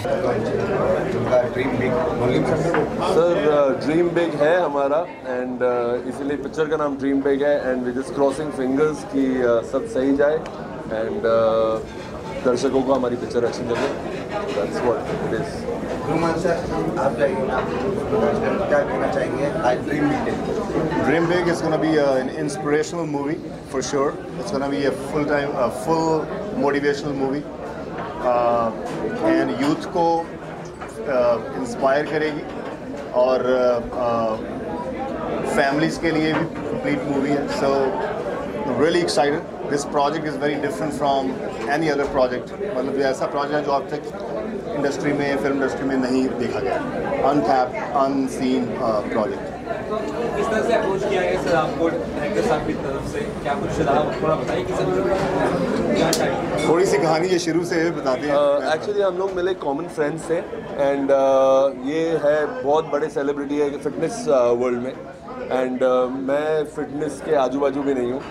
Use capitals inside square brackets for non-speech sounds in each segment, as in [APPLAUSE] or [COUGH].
उनका dream big sir dream big है हमारा एंड uh, इसीलिए पिक्चर का नाम ड्रीम बिग है and we just crossing fingers कि uh, सब सही जाए एंड uh, दर्शकों को हमारी पिक्चर अच्छी लगे। That's what it is Guruman sir आप जाइए आप क्या कहना चाहेंगे? आज dream big Dream Big is going to be uh, an inspirational movie for sure. It's going to be a full time, a full motivational movie, uh, and youth को uh, inspire करेगी और uh, uh, फैमिलीज़ के लिए भी complete movie है। So really excited this project is very different from any other project मतलब ये ऐसा प्रोजेक्ट है जो अब तक इंडस्ट्री में फ़िल्म इंडस्ट्री में नहीं देखा गया। अनथैप अनसीन प्रोजेक्ट किस तरह से अप्रोच किया गया सर आपको डायरेक्टर साहब की तरफ़ से? क्या कुछ थोड़ा बताइए कि सर क्या चाहिए? थोड़ी सी कहानी ये शुरू से बताते हैं। एक्चुअली हम लोग मिले कॉमन फ्रेंड्स से एंड ये है बहुत बड़े सेलिब्रिटी है फिटनेस वर्ल्ड में एंड मैं फिटनेस के आजू बाजू भी नहीं हूँ।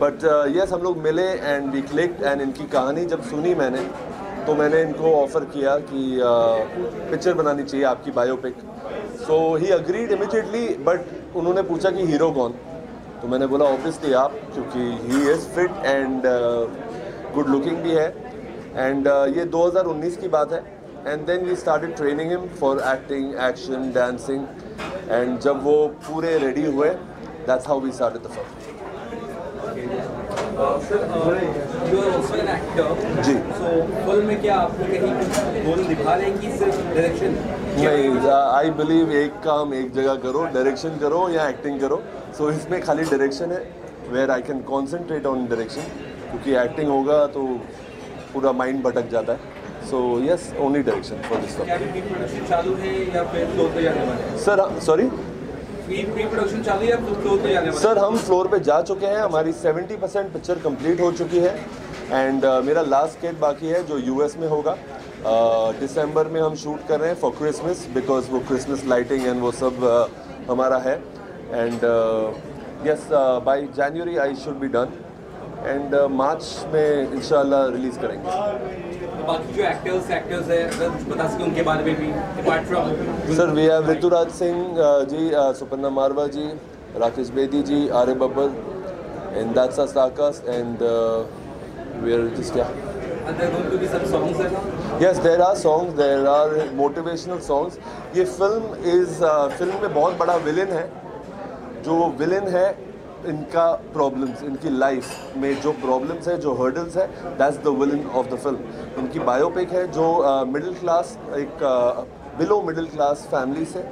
बट यस हम लोग मिले एंड वी क्लिक्ड एंड इनकी कहानी जब सुनी मैंने तो मैंने इनको ऑफ़र किया कि पिक्चर बनानी चाहिए आपकी biopic so he agreed immediately but उन्होंने पूछा कि हीरो कौन? तो मैंने बोला ऑब्वियसली आप क्योंकि he is fit and good looking भी है. एंड uh, ये 2019 की बात है। And then we started training him for acting action dancing and जब वो पूरे रेडी हुए that's how we started the film sir you are also an actor ji. Film क्या आप कहीं रोल निभा रहे कि सिर्फ़ डायरेक्शन नहीं आई बिलीव एक काम एक जगह करो डायरेक्शन करो या एक्टिंग करो। सो so, इसमें खाली डायरेक्शन है where I can concentrate on direction क्योंकि एक्टिंग होगा तो पूरा माइंड भटक जाता है। So yes only direction for this है हैं? सर सॉरी सर हम फ्लोर पे जा चुके हैं। हमारी 70 परसेंट पिक्चर कंप्लीट हो चुकी है। एंड uh, मेरा लास्ट स्केट बाकी है जो यूएस में होगा। दिसंबर uh, में हम शूट कर रहे हैं फॉर क्रिसमस बिकॉज़ वो क्रिसमस लाइटिंग एंड वो सब uh, हमारा है। And yes by January I should be done and March में इंशाल्लाह रिलीज़ करेंगे। बाकी जो एक्टर्स एक्टर्स है अगर कुछ बता सके उनके बारे में भी apart from sir we have Rituraj Singh uh, ji uh, Suparna Marwah ji Rakesh Bedi ji Arya Babbar and that's us and we are just yes there are songs there are motivational songs ये film is film में बहुत बड़ा villain है। जो villain है इनका problems इनकी life में जो प्रॉब्लम्स है जो हर्डल्स है that's the villain of the film इनकी बायोपिक है जो मिडिल क्लास एक बिलो मिडिल क्लास फैमिली से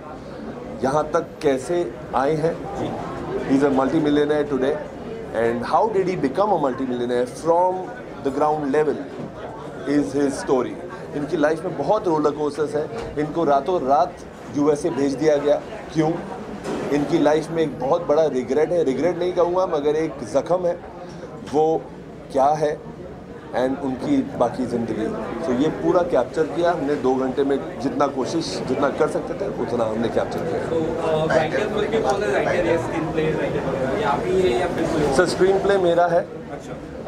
यहाँ तक कैसे आए हैं। Is a multi millionaire today and how did he become a multi millionaire from the ground level is his story इनकी लाइफ में बहुत रोलर कोस्टर्स है। इनको रातों रात यूएसए भेज दिया गया। क्यों? इनकी लाइफ में एक बहुत बड़ा रिग्रेट है। रिग्रेट नहीं कहूँगा मगर एक ज़ख्म है। वो क्या है एंड उनकी बाकी ज़िंदगी। तो ये पूरा कैप्चर किया हमने दो घंटे में। जितना कोशिश जितना कर सकते थे उतना हमने कैप्चर किया? सर स्क्रीन प्ले मेरा है।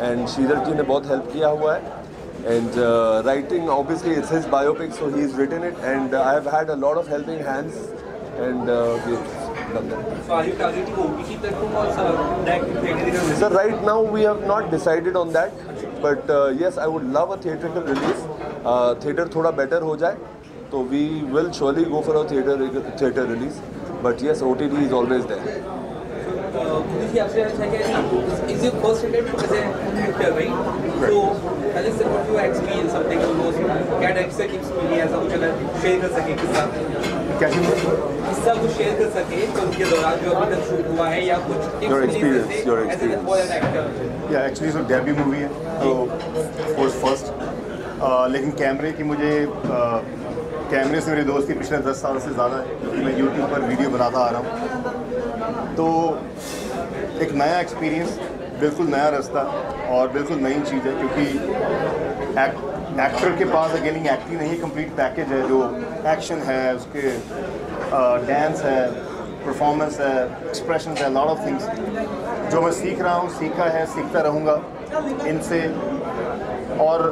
एंड श्रीधर जी ने बहुत हेल्प किया हुआ है। And writing obviously it's his biopic so he is written it and I have had a lot of helping hands and So are you targeting OTT platform or sir, right now we have not decided on that, but uh, yes, I would love a theatrical release. Uh, theater थोड़ा better हो जाए, तो we will surely go for a theater theater release. But yes, OTT is always there. अच्छा है your first attempt as an actor right so tell us about your experience something no क्या direct से ऐसा कुछ अगर share कर सके किस्सा क्या चीज़? किस्सा कुछ शेयर कर सके तो उनके दौरान जो अभी तक शूट हुआ है या कुछ experience. फॉर एन एक्टर या एक्चुअली सो डेब्यू मूवी है तो कोर्स फ़र्स्ट लेकिन कैमरे की मुझे कैमरे से मेरे दोस्त की पिछले दस साल से ज़्यादा है क्योंकि मैं यूट्यूब पर वीडियो बनाता आ रहा हूँ। तो एक नया एक्सपीरियंस बिल्कुल नया रास्ता और बिल्कुल नई चीज़ है क्योंकि एक्ट एक्टर के पास अकेली एक्टिंग नहीं है कंप्लीट पैकेज है जो एक्शन है उसके डांस है परफॉर्मेंस है एक्सप्रेशन है लॉट ऑफ़ थिंग्स जो मैं सीख रहा हूँ सीखा है सीखता रहूँगा इनसे और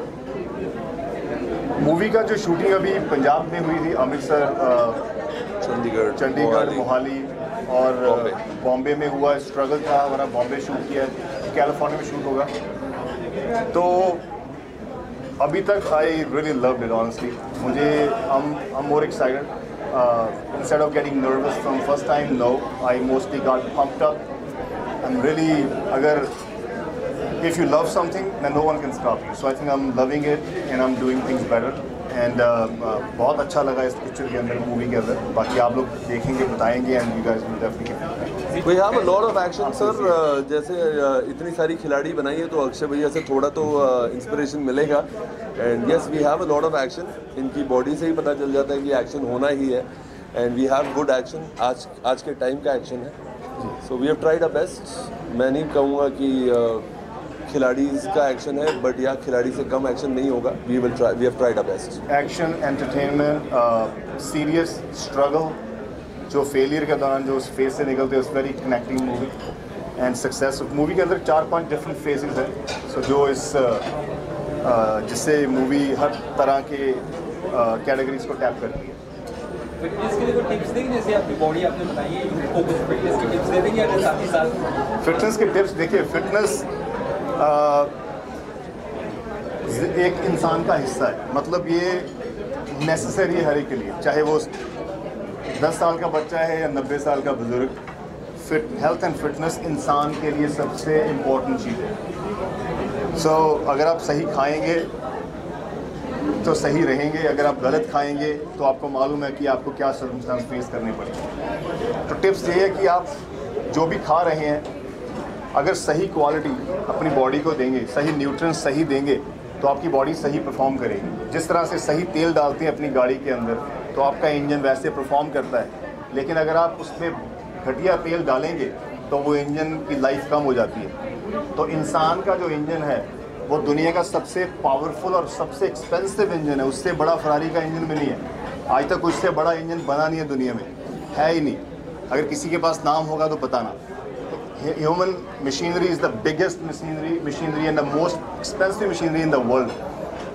मूवी का जो शूटिंग अभी पंजाब में हुई थी अमृतसर चंडीगढ़ चंडीगढ़ मोहाली। और बॉम्बे। बॉम्बे में हुआ स्ट्रगल था हमारा बॉम्बे शूट किया कैलिफ़ोर्निया में शूट होगा तो अभी तक I really love it honestly मुझे I'm I'm more excited uh, instead of getting nervous from first time no I mostly got pumped up I'm really अगर if you love something then no one can stop you so I think I'm loving it and I'm doing things better And uh, uh, बहुत अच्छा लगा इस picture के अंदर movie के अंदर। बाकी आप लोग देखेंगे बताएँगे and you guys will definitely we have a lot of action sir जैसे uh, इतनी सारी खिलाड़ी बनाई है तो अक्षय भैया से थोड़ा तो इंस्पिरेशन मिलेगा। And yes we have a lot of action इनकी बॉडी से ही पता चल जाता है कि एक्शन होना ही है। And we have good action आज आज के टाइम का एक्शन है। So we have tried a best मैं नहीं कहूँगा कि uh, खिलाड़ी का एक्शन है बट या खिलाड़ी से कम एक्शन नहीं होगा। We will try we have tried a best action entertainment serious struggle जो फेलियर के दौरान जो उस फ़ेज़ से निकलते हैं उस very connecting movie and success movie के अंदर चार पाँच डिफरेंट फेजेस हैं। सो जो इस uh, uh, जिससे मूवी हर तरह के कैटेगरीज को टैप करती है। फिटनेस के लिए कोई टिप्स देंगे? जैसे आपकी बॉडी आपने बनाई है फिटनेस की टिप्स दे देंगे अगर साथ ही साथ? फिटनेस के टिप्स देखिए फिटनेस एक इंसान का हिस्सा है। मतलब ये नेसेसरी है हर एक के लिए। चाहे वो दस साल का बच्चा है या नब्बे साल का बुज़ुर्ग फिट हेल्थ एंड फिटनेस इंसान के लिए सबसे इम्पोर्टेंट चीज़ है। सो so, अगर आप सही खाएँगे तो सही रहेंगे। अगर आप गलत खाएँगे तो आपको मालूम है कि आपको क्या सर्कमस्टांस फेस करने पड़ेंगे। तो टिप्स ये है कि आप जो भी खा रहे हैं अगर सही क्वालिटी अपनी बॉडी को देंगे, सही न्यूट्रिएंट्स सही देंगे तो आपकी बॉडी सही परफॉर्म करेगी। जिस तरह से सही तेल डालते हैं अपनी गाड़ी के अंदर तो आपका इंजन वैसे परफॉर्म करता है। लेकिन अगर आप उसमें घटिया तेल डालेंगे तो वो इंजन की लाइफ कम हो जाती है। तो इंसान का जो इंजन है, वो दुनिया का सबसे पावरफुल और सबसे एक्सपेंसिव इंजन है। उससे बड़ा फरारी का इंजन भी नहीं है। आज तक उससे बड़ा इंजन बना नहीं है दुनिया में। है ही नहीं। अगर किसी के पास नाम होगा तो बताना। Human machinery is the biggest machinery machinery and the most expensive machinery in the world.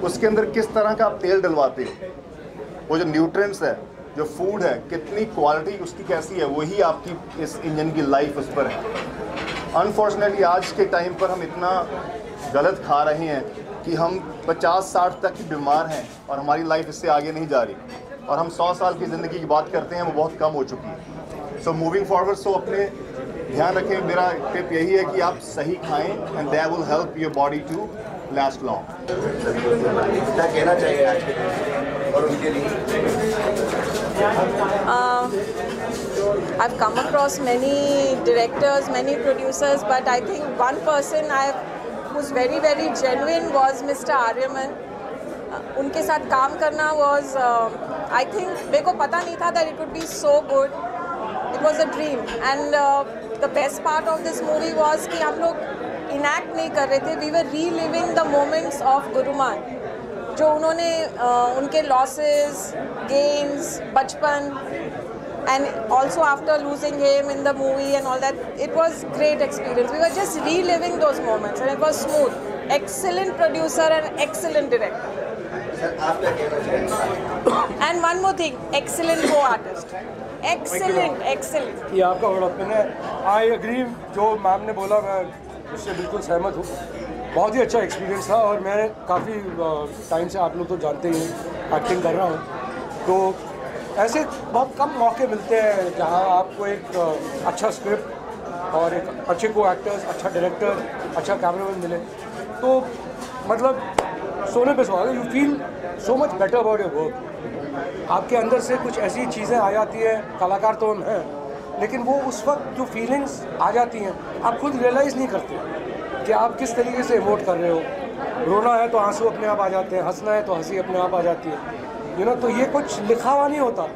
उसके अंदर किस तरह का आप तेल डलवाते हो? वो जो न्यूट्रिएंट्स है, जो फ़ूड है, कितनी क्वालिटी उसकी कैसी है, वही आपकी इस इंजन की लाइफ उस पर है। अनफॉर्चुनेटली आज के टाइम पर हम इतना गलत खा रहे हैं कि हम 50-60 तक ही बीमार हैं और हमारी लाइफ इससे आगे नहीं जा रही। और हम 100 साल की ज़िंदगी की बात करते हैं, वो बहुत कम हो चुकी है। सो मूविंग फॉरवर्ड सो अपने ध्यान रखें मेरा टिप यही है कि आप सही खाएँ and that will help your body to last long क्या कहना चाहिए आज के दिन और उनके लिए Uh, I've come across many directors, many producers, but I think one person I've who's very very genuine was Mr. Aryaman. Uh, उनके साथ काम करना was uh, I think मेरे को पता नहीं था that it would be so good. It was a dream and uh, the best part of this movie was कि हम लोग enact नहीं कर रहे थे. We were reliving the moments of Guruman. जो उन्होंने uh, उनके लॉसेस गेन्स बचपन and also after losing him in the movie and all that it was great experience we were just reliving those moments and it was smooth excellent producer and excellent director sir आप क्या कहना चाहेंगे and one more thing excellent co-artist Excellent excellent. ये आपका बड़ा open है। I agree जो ma'am ने बोला, मैं उससे बिल्कुल सहमत हूँ। बहुत ही अच्छा एक्सपीरियंस था और मैं काफ़ी टाइम से आप लोग तो जानते ही एक्टिंग कर रहा हूँ। तो ऐसे बहुत कम मौके मिलते हैं जहाँ आपको एक अच्छा स्क्रिप्ट और एक अच्छे को एक्टर्स अच्छा डायरेक्टर अच्छा कैमरामैन मिले। तो मतलब सोने पे सुहागा you feel so much better about your work आपके अंदर से कुछ ऐसी चीज़ें आ जाती हैं, कलाकार तो हम हैं, लेकिन वो उस वक्त जो फीलिंग्स आ जाती हैं, आप खुद रियलाइज़ नहीं करते कि आप किस तरीके से इमोट कर रहे हो। रोना है तो आँसू अपने आप आ जाते हैं, हंसना है तो हँसी अपने आप आ जाती है। यू नो तो ये कुछ लिखा हुआ नहीं होता।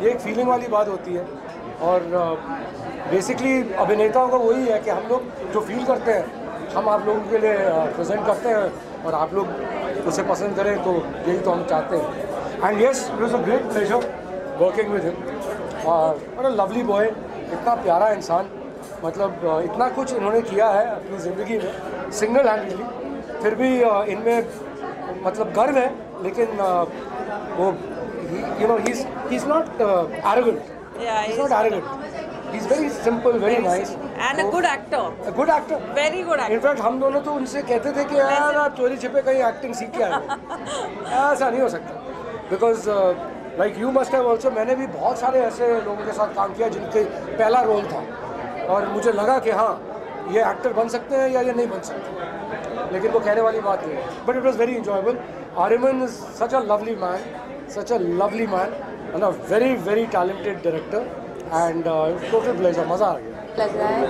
ये एक फीलिंग वाली बात होती है। और बेसिकली अभिनेताओं का वही है कि हम लोग जो फील करते हैं, हम आप लोगों के लिए प्रेजेंट करते हैं और आप लोग उसे पसंद करें तो यही तो हम चाहते हैं। And yes it was a great pleasure working with him और लवली बॉय इतना प्यारा इंसान मतलब इतना कुछ इन्होंने किया है अपनी ज़िंदगी में सिंगल हैंडली फिर भी इनमें मतलब गर्व है लेकिन uh, वो you know he is not arrogant He's he's not arrogant. He's very simple, very nice. And a good actor. A good actor. Very good actor. In fact हम दोनों तो उनसे कहते थे कि यार आप चोरी छिपे कहीं एक्टिंग सीख के आए [LAUGHS] ऐसा नहीं हो सकता because like you must have also मैंने भी बहुत सारे ऐसे लोगों के साथ काम किया जिनके पहला रोल था। और मुझे लगा कि हाँ ये एक्टर बन सकते हैं या ये नहीं बन सकते। लेकिन वो कहने वाली बात नहीं है। But it was very enjoyable Aryaman is such a lovely man such a lovely man and a very very talented director and total pleasure मज़ा आ गया। लग रहा है।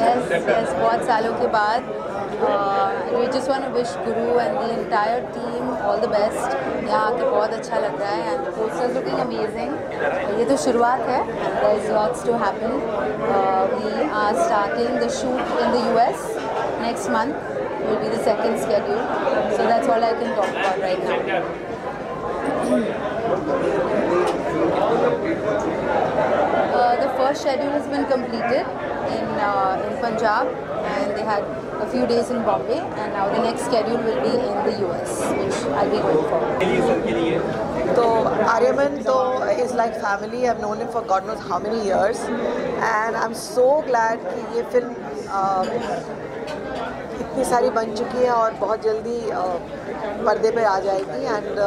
यस यस बहुत सालों के बाद। We just to wish Guru and the entire team all the best यहाँ आके बहुत अच्छा लग रहा है एंड पोस्टर्स लुकिंग अमेजिंग ये तो शुरुआत है। And there is lots to happen we are starting the shoot in the U S next month will be the second schedule. So that's all i can talk about right now. [COUGHS] [COUGHS] [COUGHS] first schedule has been completed in uh, in Punjab, and they had a few days in Bombay, and now the next schedule will be in the US, which I'll be going for. तो आर्यमन तो is like family I known him for God knows how many years and I am so glad कि ये film इतनी सारी बन चुकी है और बहुत जल्दी uh, पर्दे पे आ जाएगी and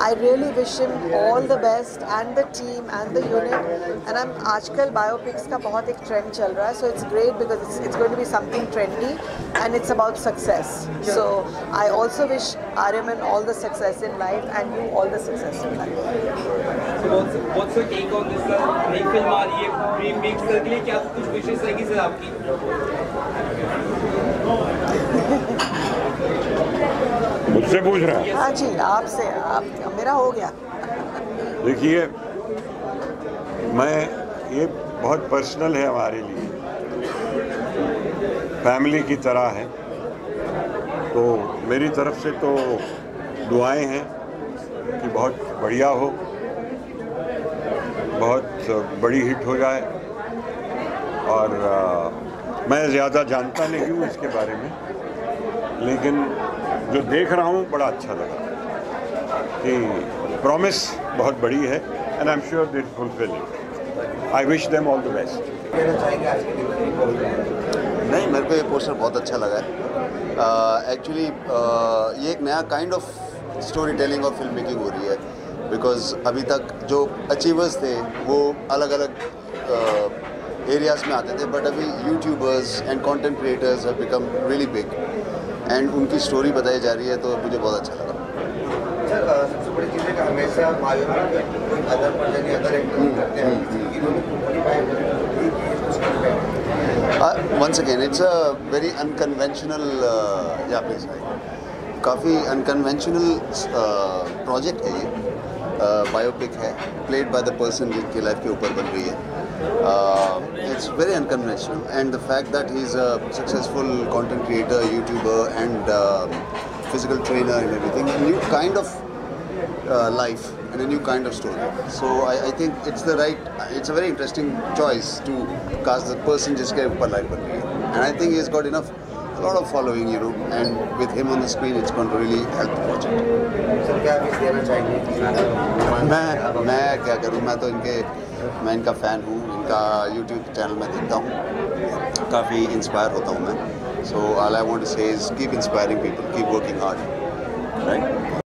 I really wish him all the best and the team and the unit and I आजकल बायोपिक्स का बहुत एक ट्रेंड चल रहा है so it's great because it's it's going to be something trendy and it's about success so I also wish Aryaman all the success in life and you all the success in life So what's, what's your take on this sir? नई film आ रही है dream make sir के लिए क्या कुछ विशेष रहेगी sir आपकी [LAUGHS] मुझसे पूछ रहा है। हाँ जी आपसे आप मेरा हो गया। देखिए मैं ये बहुत पर्सनल है हमारे लिए। फैमिली की तरह है। तो मेरी तरफ़ से तो दुआएँ हैं कि बहुत बढ़िया हो बहुत बड़ी हिट हो जाए। और आ, मैं ज़्यादा जानता नहीं हूँ इसके बारे में लेकिन जो देख रहा हूँ बड़ा अच्छा लगा। कि प्रॉमिस बहुत बड़ी है and I am sure that fulfil it I wish them all the best नहीं मेरे को ये पोस्टर बहुत अच्छा लगा है। एक्चुअली uh, uh, ये एक नया काइंड ऑफ़ स्टोरी टेलिंग और फ़िल्म मेकिंग हो रही है बिकॉज़ अभी तक जो अचीवर्स थे वो अलग अलग एरियाज़ uh, में आते थे बट अभी YouTubers and content creators have become really big and उनकी स्टोरी बताई जा रही है तो मुझे बहुत अच्छा लगा। सर अ, सबसे बड़ी चीज़ है कि हमेशा हैं once again it's a very unconventional या प्लीज़ काफ़ी अनकन्वेंशनल प्रोजेक्ट है ये। बायोपिक है प्लेड बाय द पर्सन जिनकी लाइफ के ऊपर बन रही है। It's very unconventional and the fact that he is a successful content creator YouTuber and physical trainer and everything new kind of uh, life and a new kind of story. So I, I think it's the right, it's a very interesting choice to cast the person जिसके ऊपर life बन रही है. And I think he's got enough, a lot of following, you know, and with him on the screen, it's going to really help the project. Sir क्या wish देना चाहेंगे मैं मैं क्या करूँ मैं तो इनके मैं इनका फ़ैन हूँ, इनका यूट्यूब चैनल मैं देखता हूँ। काफ़ी इंस्पायर होता हूँ मैं। So all I want to say keep inspiring people keep working hard right